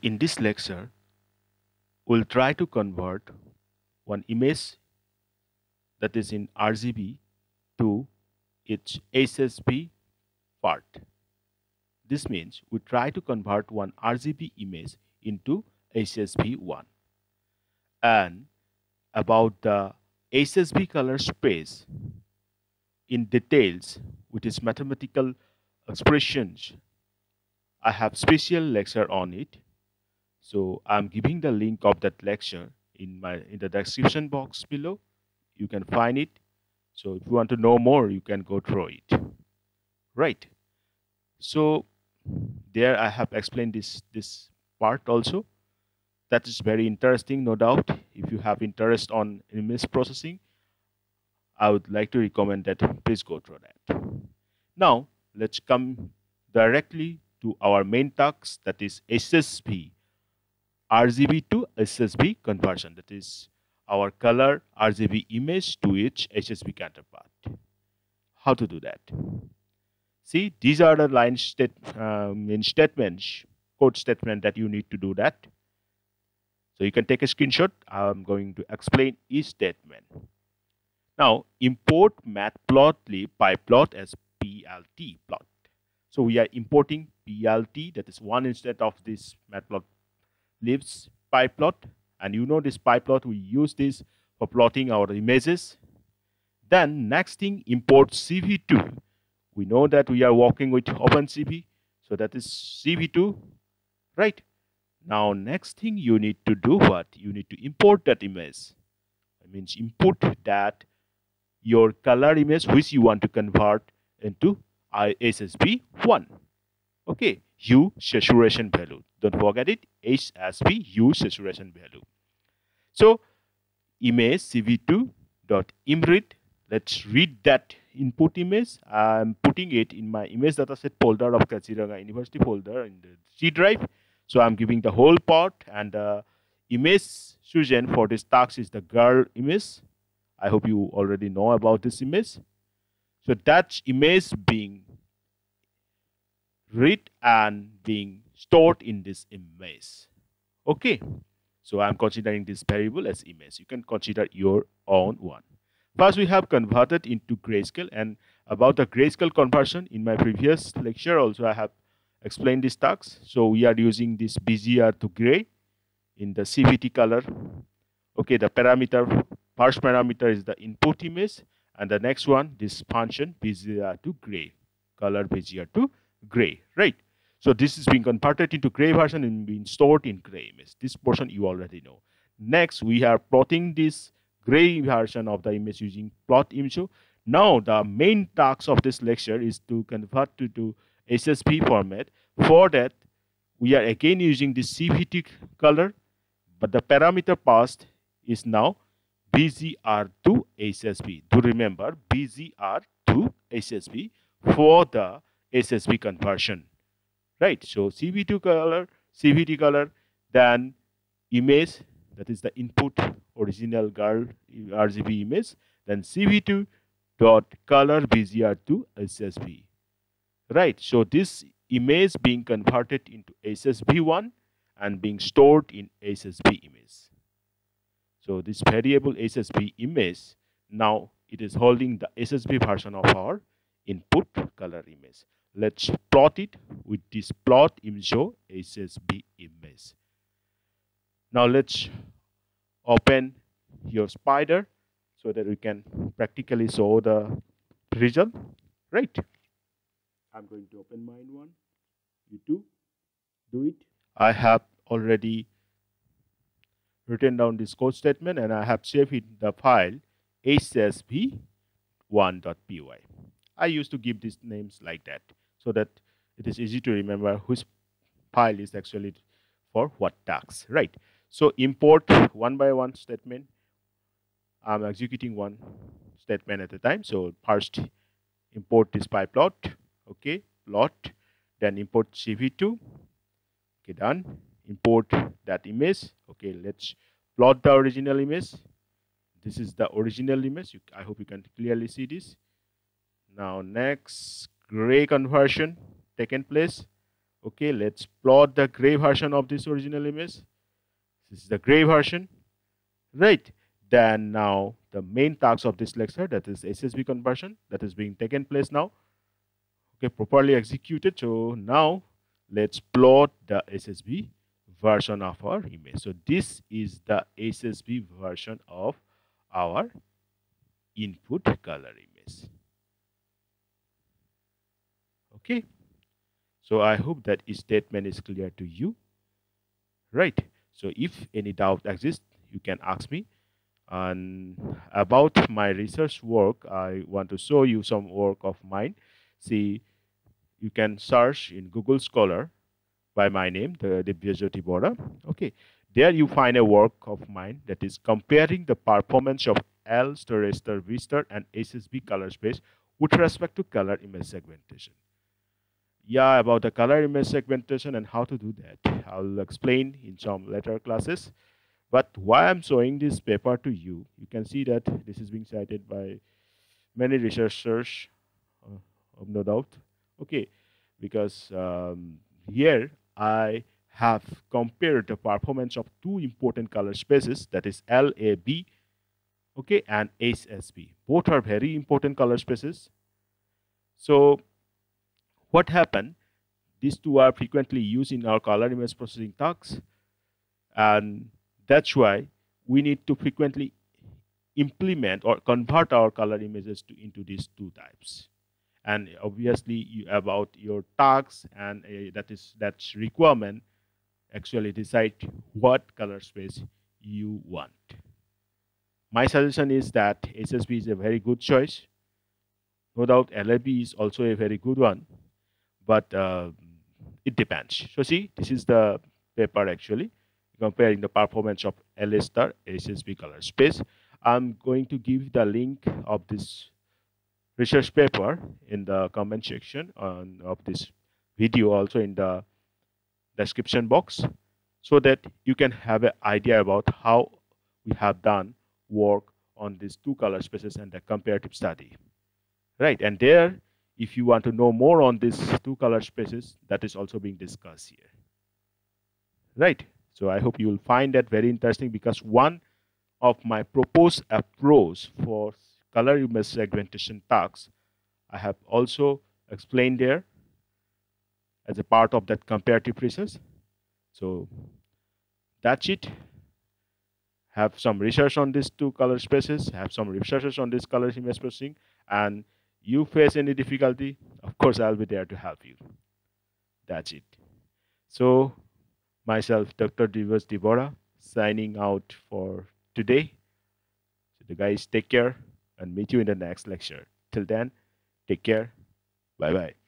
In this lecture, we'll try to convert one image that is in RGB to its HSV part. This means we try to convert one RGB image into HSV1. And about the HSV color space in details with its mathematical expressions, I have special lecture on it so I'm giving the link of that lecture in my in the description box below. You can find it. So if you want to know more, you can go through it. Right. So there I have explained this this part also. That is very interesting, no doubt. If you have interest on image processing, I would like to recommend that please go through that. Now let's come directly to our main task that is HSV RGB to HSV conversion. That is our color RGB image to its HSV counterpart. How to do that? See, these are the line state um, in statements, code statement that you need to do that. So you can take a screenshot. I'm going to explain each statement. Now import matplotlib pyplot as plt plot. So we are importing plt that is one instead of this matplotlib lives plot and you know this pyplot, we use this for plotting our images. Then next thing import cv2 we know that we are working with opencv so that is cv2 right? Now next thing you need to do what you need to import that image. It means input that your color image which you want to convert into HSV1 okay hue saturation value. Don't forget it. HSV hue saturation value. So image cv2 dot imread let's read that input image. I'm putting it in my image dataset folder of kaziranga university folder in the c drive. So i'm giving the whole part and the image chosen for this task is the girl image. I hope you already know about this image. So that image being read and being stored in this image. Okay, so I'm considering this variable as image. You can consider your own one. First, we have converted into grayscale and about the grayscale conversion in my previous lecture also I have explained this task. So we are using this BGR to gray in the CVT color. Okay, the parameter, first parameter is the input image and the next one, this function BGR to gray, color BGR to gray, right? So this is being converted into gray version and being stored in gray image. This portion you already know. Next, we are plotting this gray version of the image using plot image. Now, the main task of this lecture is to convert to, to HSV format. For that, we are again using the CVT color, but the parameter passed is now BGR2 HSV. Do remember BGR2 HSV for the HSV conversion, right? So CV2 color, CVT color, then image, that is the input original girl RGB image, then CV2 dot color BGR2 HSV, right? So this image being converted into HSV1 and being stored in HSV image. So this variable HSV image, now it is holding the HSV version of our input color image let's plot it with this plot image HSV image. Now let's open your Spyder so that we can practically show the result. Right. I'm going to open mine one. You too. Do it. I have already written down this code statement and I have saved it in the file hsv1.py. I used to give these names like that so that it is easy to remember which file is actually for what task, right? So import one by one statement. I'm executing one statement at a time. So first import this pyplot, okay, plot, then import CV2, okay, done. Import that image, okay, let's plot the original image. This is the original image. I hope you can clearly see this. Now next gray conversion taken place Okay, let's plot the gray version of this original image. This is the gray version. Right. Then now the main task of this lecture that is HSV conversion that is being taken place now. Okay, properly executed. So now let's plot the HSV version of our image. So this is the HSV version of our input color image. Okay. So I hope that statement is clear to you. Right. So if any doubt exists, you can ask me. And about my research work, I want to show you some work of mine. See, you can search in Google Scholar by my name, the Dibya Jyoti Bora. Okay, there you find a work of mine that is comparing the performance of L, star, raster, V and HSV color space with respect to color image segmentation. Yeah, about the color image segmentation and how to do that, I'll explain in some later classes. But why I'm showing this paper to you, you can see that this is being cited by many researchers, uh, no doubt. Okay, because um, here I have compared the performance of two important color spaces, that is LAB, okay, and HSV. Both are very important color spaces. So what happened? These two are frequently used in our color image processing tasks, and that's why we need to frequently implement or convert our color images to, into these two types. And obviously you, about your tasks and uh, that is that's requirement actually decide what color space you want. My suggestion is that HSV is a very good choice. No doubt lab is also a very good one but uh, it depends so see this is the paper actually comparing the performance of LA star color space. I'm going to give the link of this research paper in the comment section on, of this video also in the description box so that you can have an idea about how we have done work on these two color spaces and the comparative study right and there if you want to know more on these two color spaces that is also being discussed here right so I hope you will find that very interesting because one of my proposed approach for color image segmentation tasks, I have also explained there as a part of that comparative process. So that's it. Have some research on these two color spaces, have some researches on this color image processing, and you face any difficulty, of course, I'll be there to help you. That's it. So myself, Dr. Divas Devora, signing out for today. So the guys take care and meet you in the next lecture. Till then, take care. Bye bye.